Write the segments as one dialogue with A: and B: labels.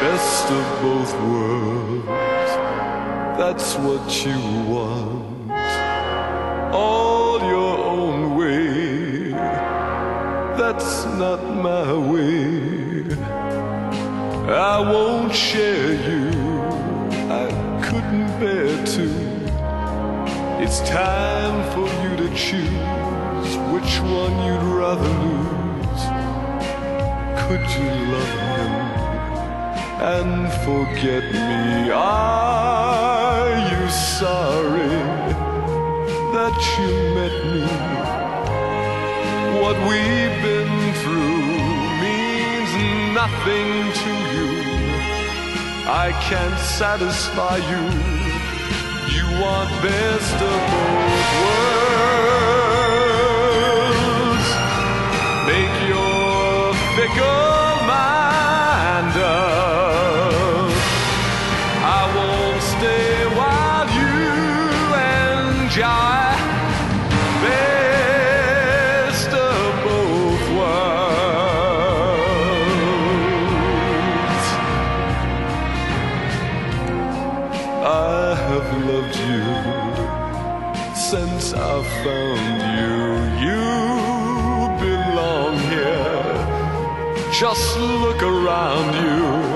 A: best of both worlds. That's what you want. All your own way. That's not my way. I won't share you. I couldn't bear to. It's time for you to choose which one you'd rather lose. Could you love him and forget me? Are you sorry that you met me? What we've been through means nothing to you. I can't satisfy you. You want best of both worlds. Enjoy best of both worlds. I have loved you since I found you. You belong here. Just look around you.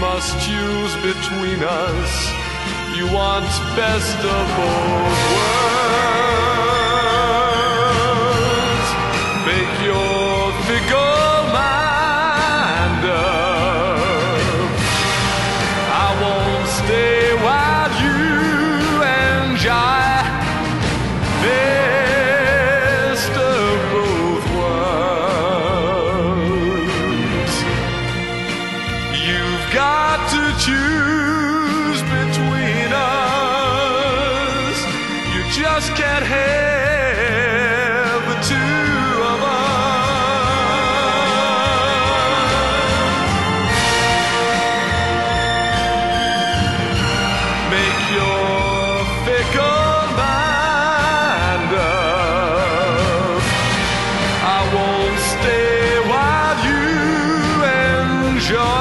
A: Must choose between us. You want best of both worlds. Make your figure choose between us. You just can't have the two of us. Make your fickle mind up. I won't stay while you enjoy.